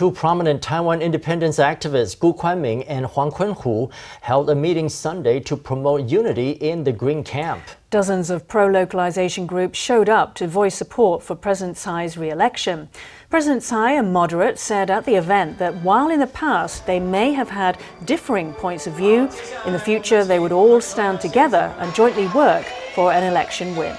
Two prominent Taiwan independence activists, Koo Kwang-ming and Huang Kunhu, held a meeting Sunday to promote unity in the Green Camp. Dozens of pro-localization groups showed up to voice support for President Tsai's re-election. President Tsai, a moderate, said at the event that while in the past they may have had differing points of view, in the future they would all stand together and jointly work for an election win.